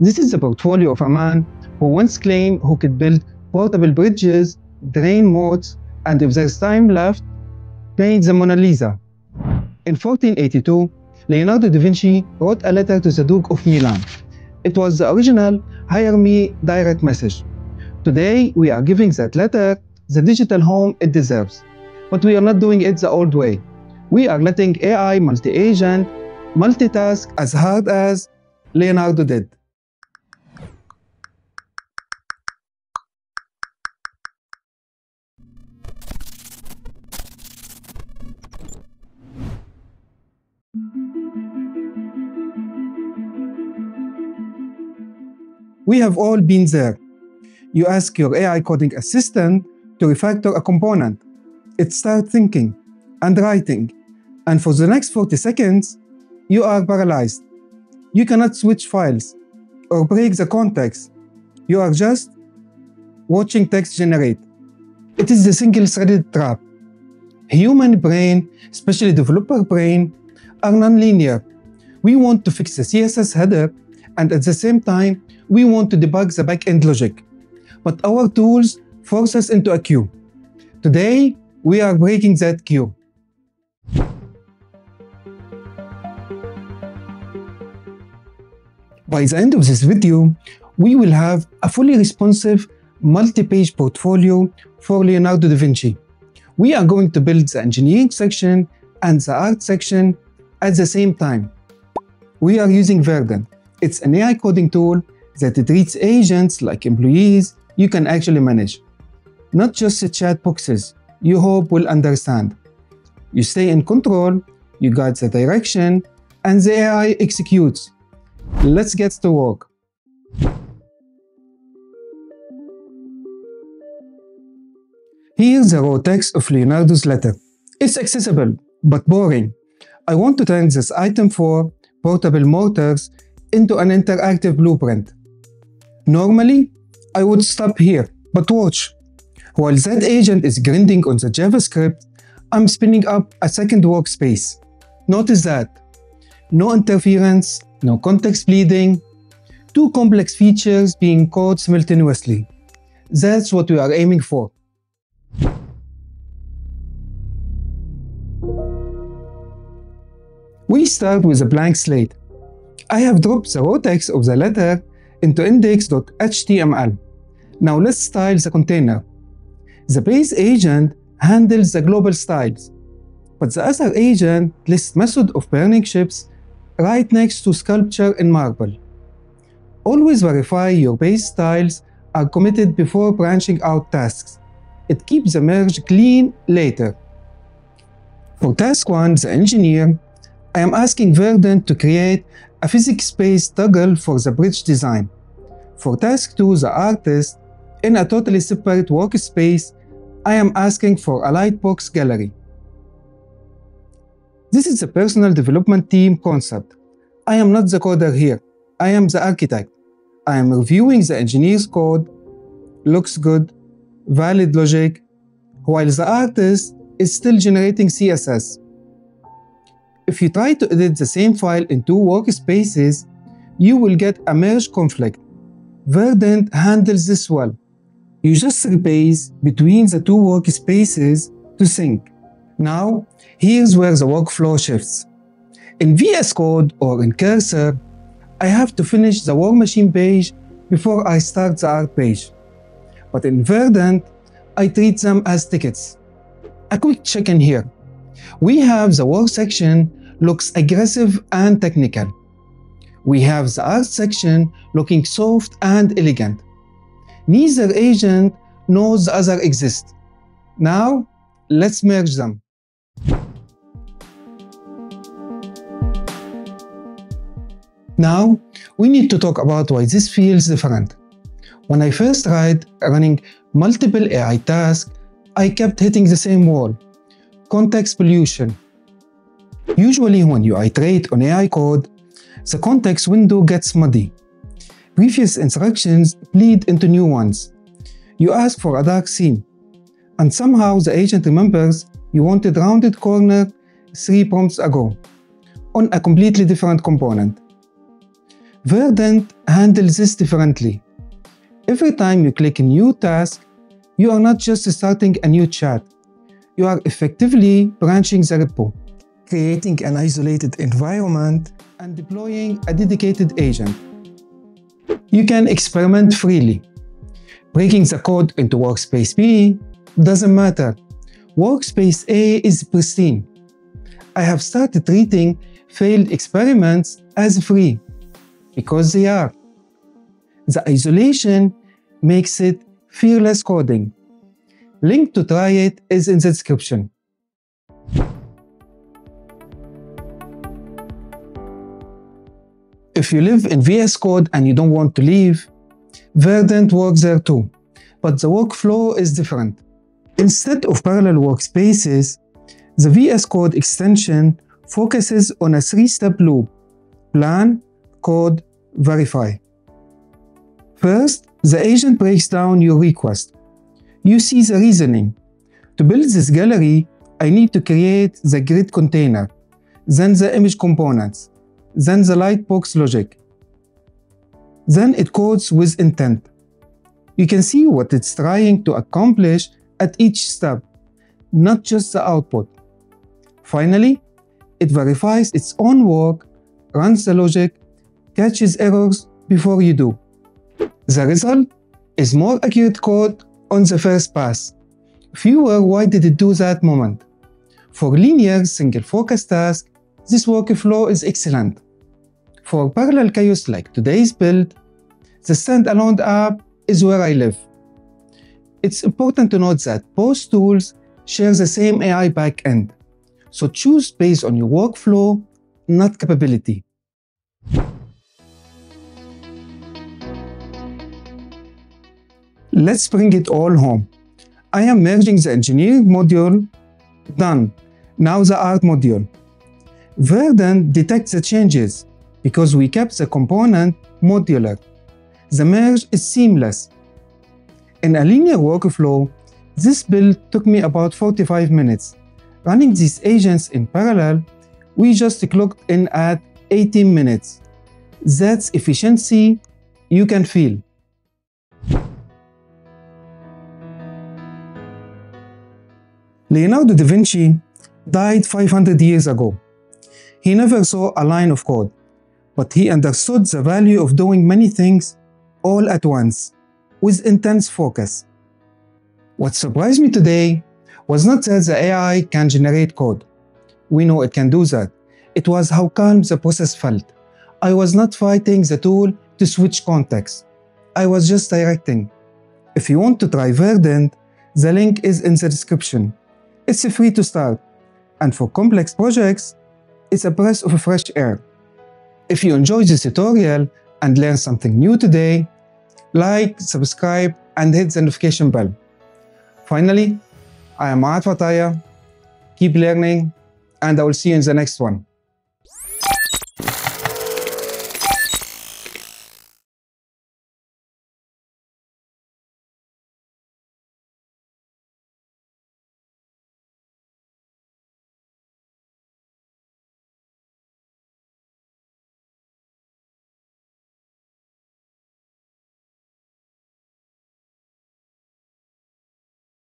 This is the portfolio of a man who once claimed he could build portable bridges, drain moats, and if there's time left, paint the Mona Lisa. In 1482, Leonardo da Vinci wrote a letter to the Duke of Milan. It was the original hire me direct message. Today, we are giving that letter the digital home it deserves. But we are not doing it the old way. We are letting AI multi-agent multitask as hard as Leonardo did. We have all been there. You ask your AI coding assistant to refactor a component. It starts thinking and writing, and for the next 40 seconds, you are paralyzed. You cannot switch files or break the context. You are just watching text generate. It is the single-threaded trap. Human brain, especially developer brain, are nonlinear. We want to fix the CSS header, and at the same time, we want to debug the backend logic. But our tools force us into a queue. Today, we are breaking that queue. By the end of this video, we will have a fully responsive multi-page portfolio for Leonardo da Vinci. We are going to build the engineering section and the art section at the same time. We are using Verdent. It's an AI coding tool that treats agents like employees you can actually manage. Not just the chat boxes you hope will understand. You stay in control, you guide the direction, and the AI executes. Let's get to work. Here's the raw text of Leonardo's letter. It's accessible, but boring. I want to turn this item for portable mortars into an interactive blueprint. Normally, I would stop here, but watch. While that agent is grinding on the JavaScript, I'm spinning up a second workspace. Notice that. No interference, no context bleeding, two complex features being called simultaneously. That's what we are aiming for. We start with a blank slate. I have dropped the text of the letter into index.html. Now let's style the container. The base agent handles the global styles, but the other agent lists method of burning ships right next to sculpture in marble. Always verify your base styles are committed before branching out tasks. It keeps the merge clean later. For task 1, the engineer, I am asking Verdent to create a physics space toggle for the bridge design. For task 2, the artist, in a totally separate workspace, I am asking for a lightbox gallery. This is the personal development team concept. I am not the coder here. I am the architect. I am reviewing the engineer's code, looks good, valid logic, while the artist is still generating CSS. If you try to edit the same file in two workspaces, you will get a merge conflict. Verdent handles this well. You just replace between the two workspaces to sync. Now, here's where the workflow shifts. In VS Code or in Cursor, I have to finish the War Machine page before I start the art page. But in Verdent, I treat them as tickets. A quick check-in here. We have the work section looks aggressive and technical. We have the art section looking soft and elegant. Neither agent knows the other exists. Now, let's merge them. Now, we need to talk about why this feels different. When I first tried running multiple AI tasks, I kept hitting the same wall. Context pollution. Usually when you iterate on AI code, the context window gets muddy. Previous instructions bleed into new ones. You ask for a dark scene, and somehow the agent remembers you wanted rounded corner three prompts ago on a completely different component. Verdent handles this differently. Every time you click a new task, you are not just starting a new chat, you are effectively branching the repo, creating an isolated environment, and deploying a dedicated agent. You can experiment freely. Breaking the code into workspace B doesn't matter. Workspace A is pristine. I have started treating failed experiments as free because they are. The isolation makes it fearless coding. Link to try it is in the description. If you live in VS Code and you don't want to leave, Verdent works there too, but the workflow is different. Instead of parallel workspaces, the VS Code extension focuses on a three-step loop, plan, code, verify. First, the agent breaks down your request. You see the reasoning. To build this gallery, I need to create the grid container, then the image components, then the lightbox logic. Then it codes with intent. You can see what it's trying to accomplish at each step, not just the output. Finally, it verifies its own work, runs the logic, catches errors before you do. The result is more accurate code on the first pass. Fewer why did it do that moment. For linear single focus task, this workflow is excellent. For parallel chaos like today's build, the standalone app is where I live. It's important to note that both tools share the same AI backend, so choose based on your workflow, not capability. Let's bring it all home. I am merging the engineering module. Done. Now the art module. Verdent detects the changes because we kept the component modular. The merge is seamless. In a linear workflow, this build took me about 45 minutes. Running these agents in parallel, we just clocked in at 18 minutes. That's efficiency you can feel. Leonardo da Vinci died 500 years ago. He never saw a line of code, but he understood the value of doing many things all at once with intense focus. What surprised me today was not that the AI can generate code. We know it can do that. It was how calm the process felt. I was not fighting the tool to switch context. I was just directing. If you want to try Verdent, the link is in the description. It's free to start, and for complex projects, it's a breath of fresh air. If you enjoyed this tutorial and learned something new today, like, subscribe, and hit the notification bell. Finally, I am Atef Ataya. Keep learning, and I will see you in the next one.